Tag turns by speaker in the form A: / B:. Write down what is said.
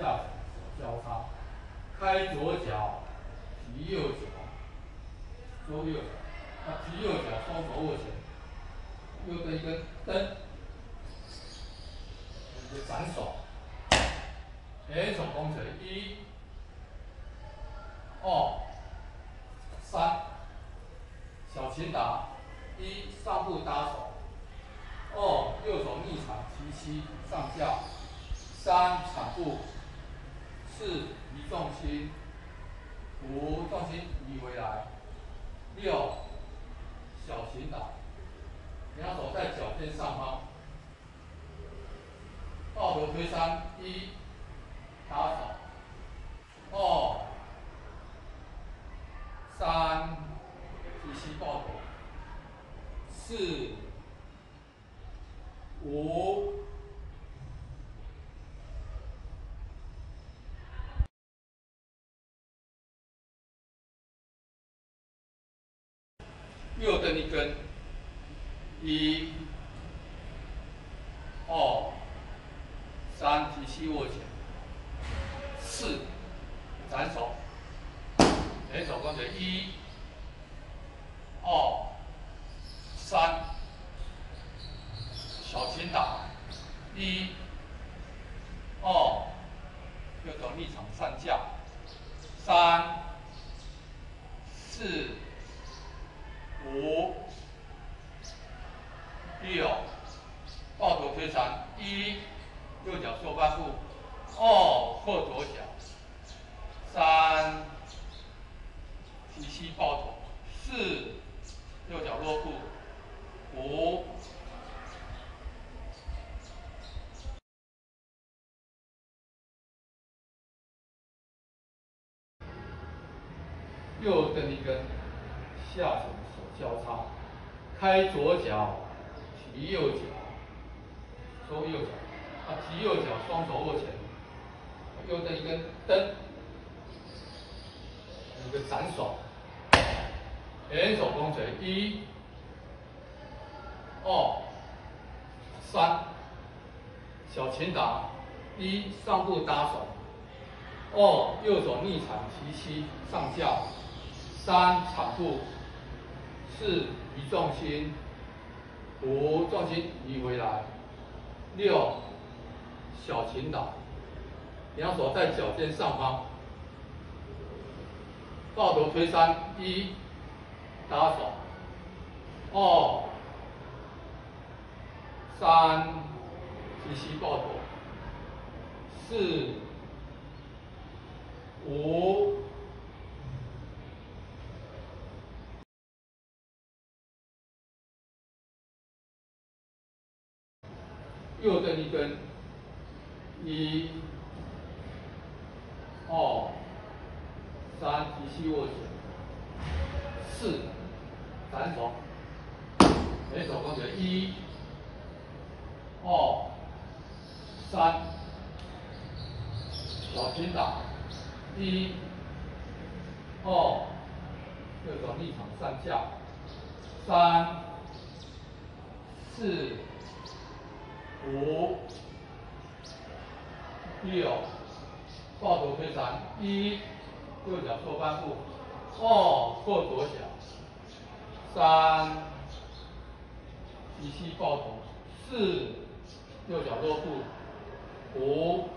A: 下手交叉，开左脚，提右脚，左右脚，他提右脚双手握拳，右的一个蹬，一个反手，连手攻拳一。二、三，小前打一上步搭手，二右手逆铲提膝上下，三铲步。四移重心。五重心移回来，六小擒打，两手在脚尖上方，抱头推三，一打手，二三提膝抱头，四五。右蹬一根，一、二、三提膝握拳，四斩手，连手跟着一、二、三，小擒打，一、二，右手逆场上架，三、四。五、六，抱一，右脚做半步，二，后左脚，三，提膝抱头，四，右脚落步，五，右蹬一根，下手。交叉，开左脚，提右脚，收右脚，啊，提右脚，双手握拳，右蹬一根蹬，一个斩手，连手弓锤，一、二、三，小前打，一上步搭手，二右手逆铲提膝上架，三铲步。四移重心，五重心移回来，六小擒打，两手在脚尖上方，抱头推三，一打手，二三提膝抱头，四五。右蹬一根，一、二、三提膝握拳，四反手，每手工拳，一、二、三，小心打，一、二，右手逆场上下，三、四。五、六，抱头推三，一，右脚后半步，二，过左脚，三，提膝抱头，四，右脚落步，五。